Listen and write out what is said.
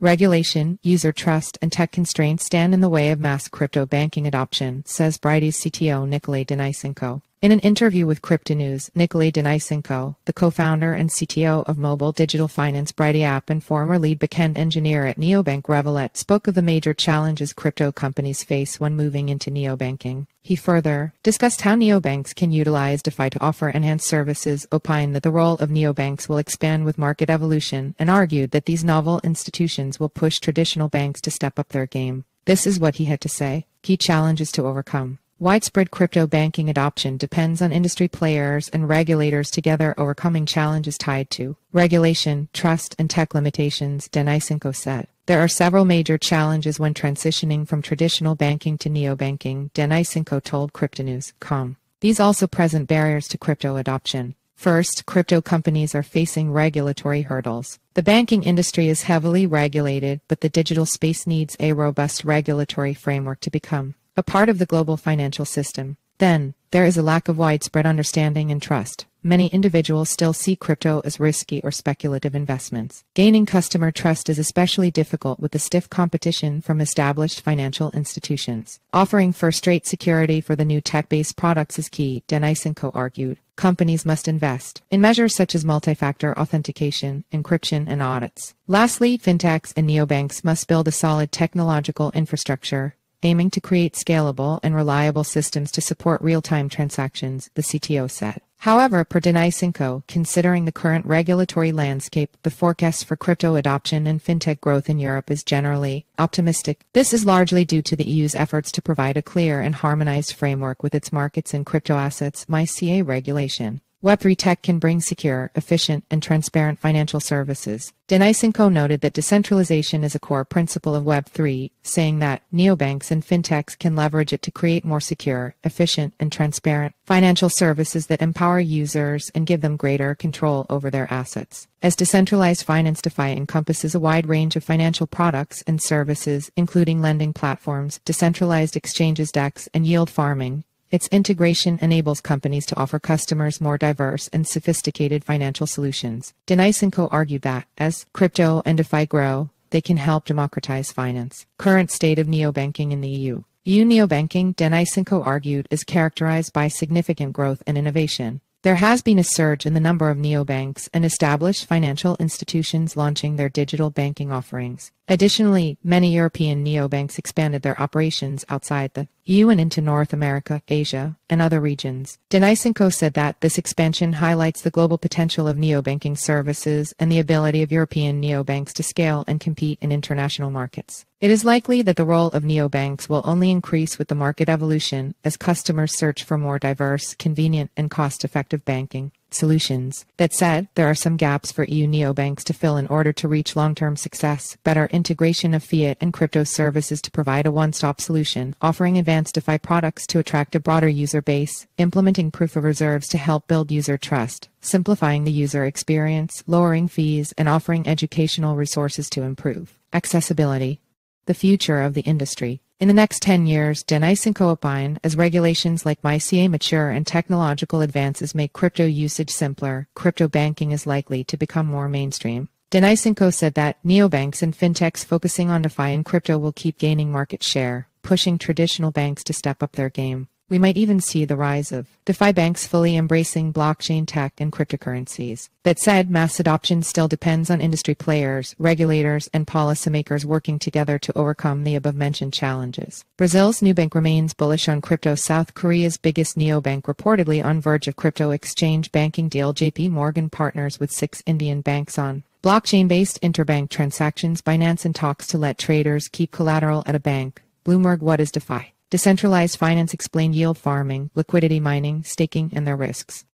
Regulation, user trust, and tech constraints stand in the way of mass crypto banking adoption, says Brighty's CTO Nikolay Denisenko. In an interview with Cryptonews, Nikolay Denisenko, the co-founder and CTO of mobile digital finance Brighty app and former lead backend engineer at neobank Revolut, spoke of the major challenges crypto companies face when moving into neobanking. He further discussed how neobanks can utilize DeFi to offer enhanced services, opined that the role of neobanks will expand with market evolution, and argued that these novel institutions will push traditional banks to step up their game. This is what he had to say. Key challenges to overcome. Widespread crypto banking adoption depends on industry players and regulators together overcoming challenges tied to regulation, trust, and tech limitations, Denisenko said. There are several major challenges when transitioning from traditional banking to neobanking, Denisenko told Cryptonews.com. These also present barriers to crypto adoption. First, crypto companies are facing regulatory hurdles. The banking industry is heavily regulated, but the digital space needs a robust regulatory framework to become a part of the global financial system. Then, there is a lack of widespread understanding and trust. Many individuals still see crypto as risky or speculative investments. Gaining customer trust is especially difficult with the stiff competition from established financial institutions. Offering first-rate security for the new tech-based products is key, Denisenko argued. Companies must invest in measures such as multi-factor authentication, encryption, and audits. Lastly, fintechs and neobanks must build a solid technological infrastructure aiming to create scalable and reliable systems to support real-time transactions, the CTO said. However, per Denisenko, considering the current regulatory landscape, the forecast for crypto adoption and fintech growth in Europe is generally optimistic. This is largely due to the EU's efforts to provide a clear and harmonized framework with its markets and crypto assets MiCA regulation. Web3 tech can bring secure, efficient, and transparent financial services. Denisenko noted that decentralization is a core principle of Web3, saying that neobanks and fintechs can leverage it to create more secure, efficient, and transparent financial services that empower users and give them greater control over their assets. As decentralized finance DeFi encompasses a wide range of financial products and services, including lending platforms, decentralized exchanges DEX, and yield farming, its integration enables companies to offer customers more diverse and sophisticated financial solutions. Denisenko argued that, as crypto and DeFi grow, they can help democratize finance. Current state of neobanking in the EU. EU neobanking, Denisenko argued, is characterized by significant growth and innovation. There has been a surge in the number of neobanks and established financial institutions launching their digital banking offerings. Additionally, many European neobanks expanded their operations outside the EU and into North America, Asia, and other regions. Denisenko said that this expansion highlights the global potential of neobanking services and the ability of European neobanks to scale and compete in international markets. It is likely that the role of neobanks will only increase with the market evolution as customers search for more diverse, convenient, and cost-effective banking solutions. That said, there are some gaps for EU neobanks to fill in order to reach long-term success. Better integration of fiat and crypto services to provide a one-stop solution, offering advanced DeFi products to attract a broader user base, implementing proof of reserves to help build user trust, simplifying the user experience, lowering fees, and offering educational resources to improve accessibility. The future of the industry. In the next 10 years, Denisenko opine, as regulations like MiCA mature and technological advances make crypto usage simpler, crypto banking is likely to become more mainstream. Denisenko said that neobanks and fintechs focusing on DeFi and crypto will keep gaining market share, pushing traditional banks to step up their game. We might even see the rise of DeFi banks fully embracing blockchain tech and cryptocurrencies. That said, mass adoption still depends on industry players, regulators, and policymakers working together to overcome the above-mentioned challenges. Brazil's Nubank remains bullish on crypto. South Korea's biggest neobank reportedly on verge of crypto exchange banking deal. JP Morgan partners with six Indian banks on blockchain-based interbank transactions. Binance in talks to let traders keep collateral at a bank. Bloomberg What is DeFi? Decentralized finance explained yield farming, liquidity mining, staking, and their risks.